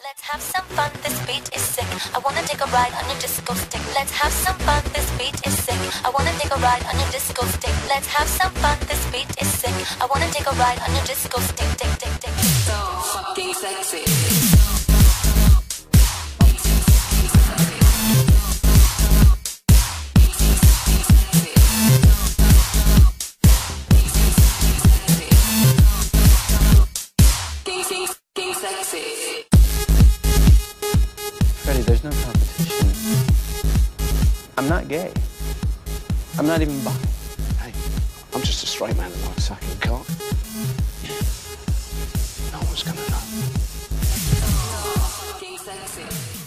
Let's have some fun, this beat is sick. I wanna take a ride on your disco stick. Let's have some fun, this beat is sick. I wanna take a ride on your disco stick. Let's have some fun, this beat is sick. I wanna take a ride on your disco stick. Tick, tick, tick. So fucking sexy. Sexy. There's no competition. I'm not gay. I'm not even bi. Hey, I'm just a straight man that likes sucking cock. No one's gonna know. Sexy.